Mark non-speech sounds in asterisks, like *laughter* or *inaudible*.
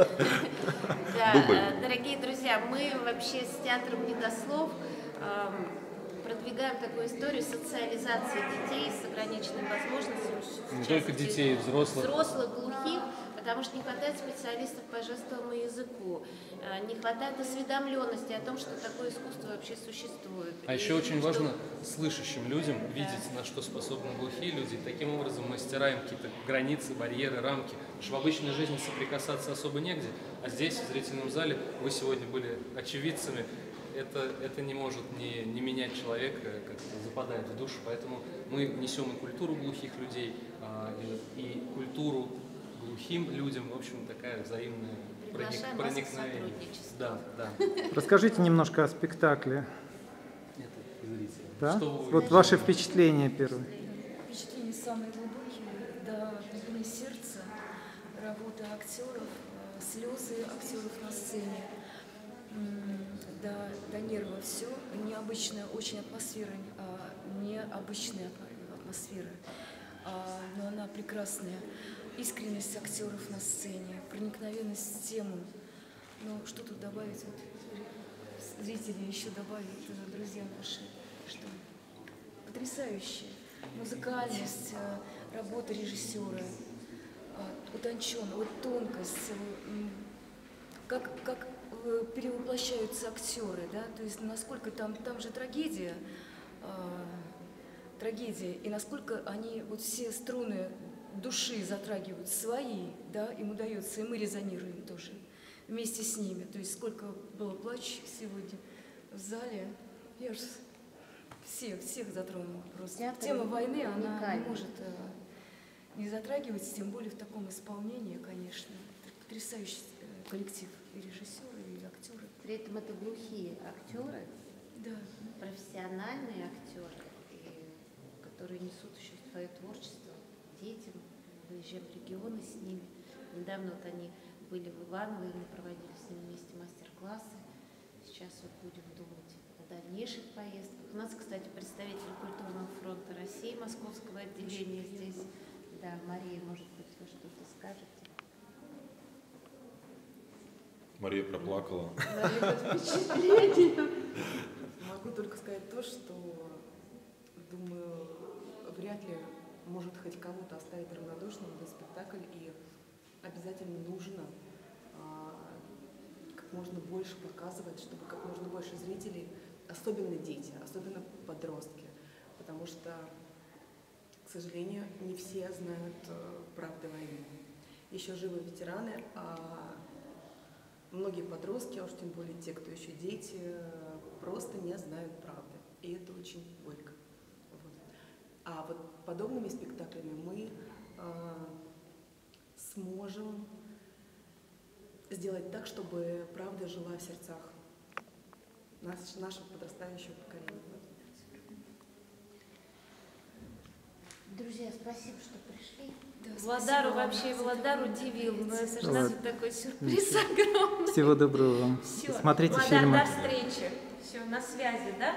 Да, э, дорогие друзья, мы вообще с театром «Недослов» эм, продвигаем такую историю социализации детей с ограниченными возможностями. Не только детей, взрослых. Взрослых, глухих, потому что не хватает специалистов по жестовому языку, э, не хватает осведомленности о том, что такое искусство вообще существует. А И еще очень что- важно слышащим людям видеть, на что способны глухие люди. Таким образом мы стираем какие-то границы, барьеры, рамки. Потому что в обычной жизни соприкасаться особо негде, а здесь, в зрительном зале, вы сегодня были очевидцами. Это, это не может не, не менять человека, как западает в душу. Поэтому мы несем и культуру глухих людей, а, и, и культуру глухим людям. В общем, такая взаимная проник- проникновение. Да, да. Расскажите немножко о спектакле. Это зрители. Да? Что Вот ваши впечатления первые. Впечатления самые глубокие, до глубины сердца, работа актеров, э, слезы актеров на сцене, до, до нерва все. Необычная очень атмосфера, а, необычная атмо- атмосфера, а, но она прекрасная. Искренность актеров на сцене, проникновенность в тему. Ну, что тут добавить? Вот, зрители еще добавят, э, друзья наши, что потрясающая музыкальность, э, работа режиссера, э, утонченность, вот тонкость, как, как перевоплощаются актеры, да, то есть насколько там, там же трагедия, трагедия, и насколько они вот все струны души затрагивают свои, да, им удается, и мы резонируем тоже вместе с ними. То есть сколько было плачущих сегодня в зале, я же всех, всех затронула просто. Театр Тема войны, она не может э, не затрагивать, тем более в таком исполнении, конечно. Потрясающий э, коллектив и режиссеры, и актеры. При этом это глухие актеры, Да. профессиональные актеры, и которые несут еще свое творчество детям, выезжаем в регионы с ними. Недавно вот они были в Иваново, и мы проводили с ними вместе мастер-классы. Сейчас вот будем думать о дальнейших поездках. У нас, кстати, представитель культурного фронта России, московского отделения здесь. Да, Мария, может быть, вы что-то скажете? Мария проплакала. Мария, под *laughs* впечатлением. Могу только сказать то, что, думаю, вряд ли может хоть кого-то оставить равнодушным этот спектакль, и обязательно нужно а, как можно больше показывать, чтобы как можно больше зрителей, особенно дети, особенно подростки, потому что, к сожалению, не все знают э, правды войны. Еще живы ветераны, а многие подростки, а уж тем более те, кто еще дети, э, просто не знают правды. И это очень горько. Вот. А вот подобными спектаклями мы э, сможем сделать так, чтобы правда жила в сердцах нас, нашего подрастающего поколения. Друзья, спасибо, что пришли. Да, Владару вообще, за Владар такую удивил. Ну, это же нас такой сюрприз огромный. Всего доброго вам. Все. Смотрите Владар, фильмы. до встречи. Все, на связи, да?